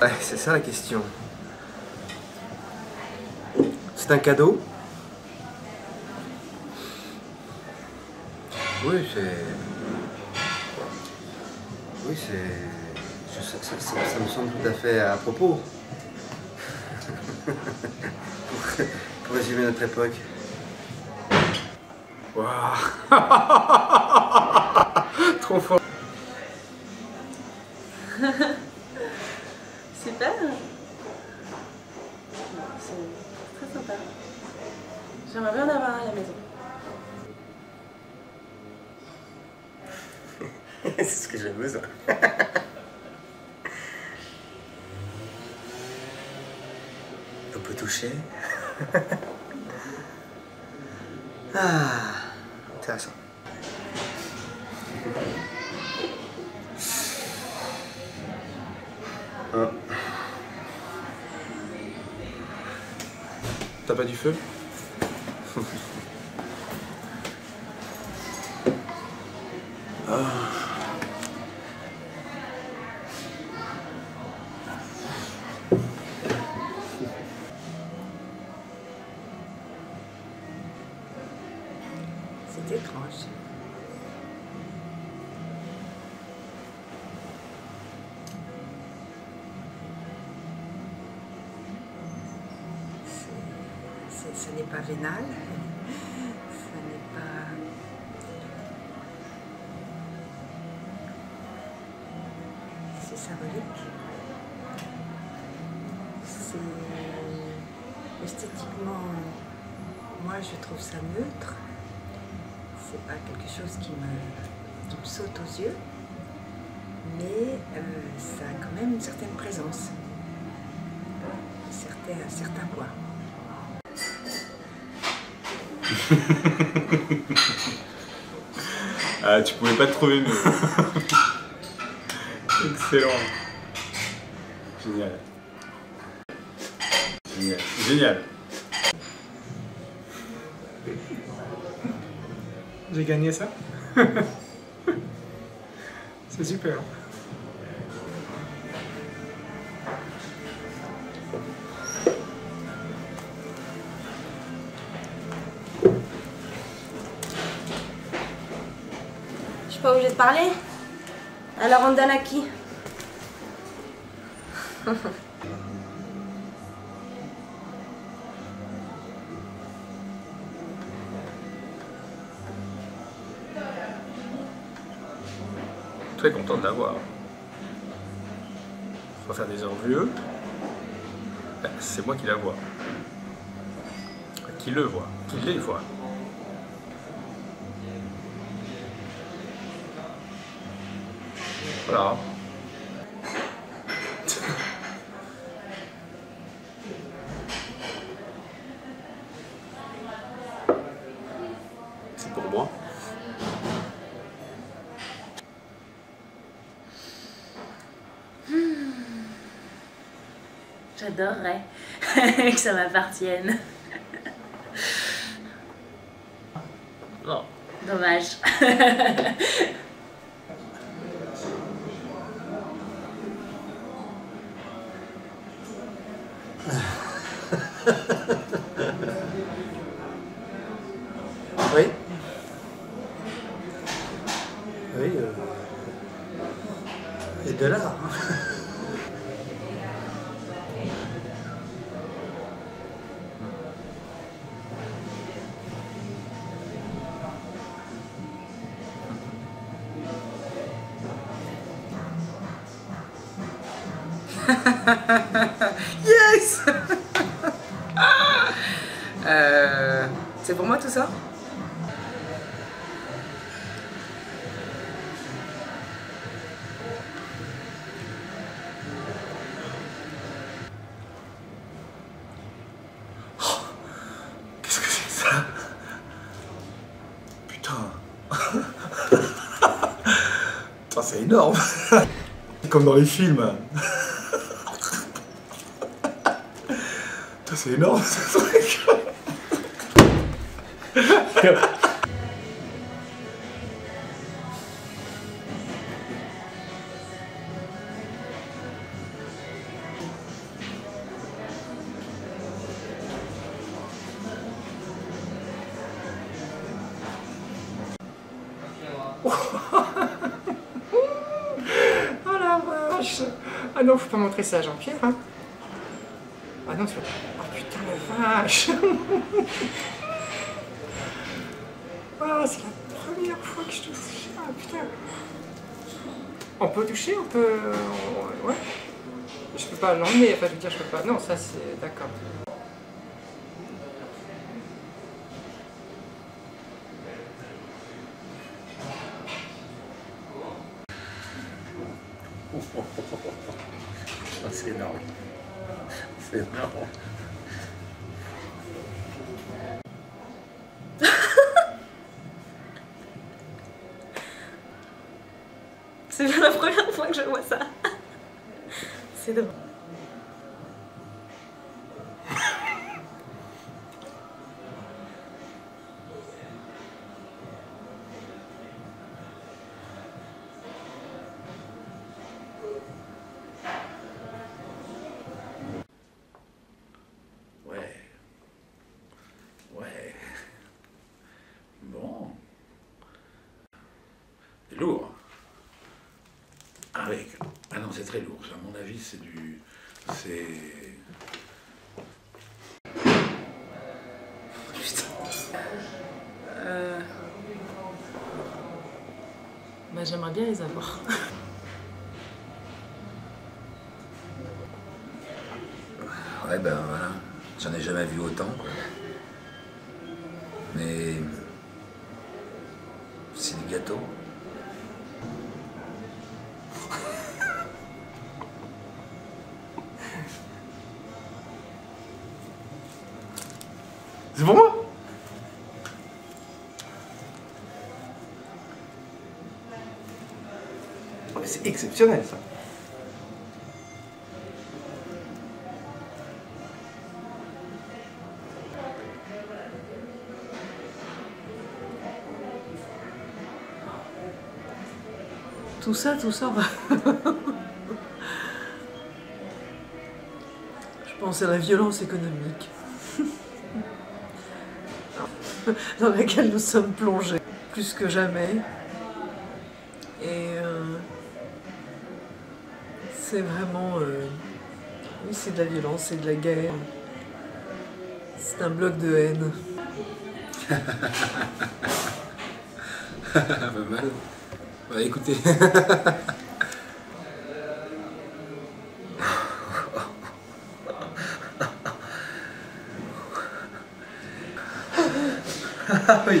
Ouais, c'est ça la question. C'est un cadeau? Oui, c'est... Oui, c'est... Ça, me semble tout à fait à propos. pour, pour résumer notre époque. Waouh Trop fort Super C'est très sympa. J'aimerais bien en avoir un à la maison. C'est ce que j'ai besoin. On peut toucher. ah, intéressant. T'as pas du feu C'est Ce n'est pas vénal. Ce n'est pas. C'est symbolique. C'est. Esthétiquement, moi je trouve ça neutre c'est pas quelque chose qui me, saute aux yeux, mais euh, ça a quand même une certaine présence, un certain poids. Ah, tu pouvais pas te trouver mieux. Excellent. Génial. Génial. Génial. J'ai gagné ça C'est super. Pas obligée de parler Alors on donne à qui? Très content de l'avoir. Va faire des envieux. Ben, C'est moi qui la vois. Qui le voit? Qui les voit? Voilà. C'est pour moi. J'adorerais que ça m'appartienne. Bon, dommage. Oui Oui. Euh... Et de l'art. hein. Euh, C'est pour moi tout ça? Qu'est-ce que c'est ça? Putain, c'est énorme. Comme dans les films. c'est énorme ce truc. Oh ah non, faut pas montrer ça à Jean-Pierre. Hein. Ah non, c'est pas. Ah, c'est la première fois que je touche. Ah putain On peut toucher, on peut... Ouais. Je peux pas l'emmener, enfin je veux dire, je peux pas... Non, ça c'est... D'accord. Ah, c'est énorme. C'est énorme. C'est bien la première fois que je vois ça. C'est drôle. Ouais. Ouais. Bon. C'est lourd. Avec. Ah non, c'est très lourd. ça. À mon avis, c'est du. C'est. Euh... Bah, j'aimerais bien les avoir. Ouais, ben voilà. J'en ai jamais vu autant, quoi. Mais. C'est pour moi Oh, C'est exceptionnel ça. Tout ça, tout ça. Je pense à la violence économique dans laquelle nous sommes plongés plus que jamais. Et euh, c'est vraiment... euh, oui, c'est de la violence, c'est de la guerre. C'est un bloc de haine. Pas mal. Bah écoutez. Ah oui,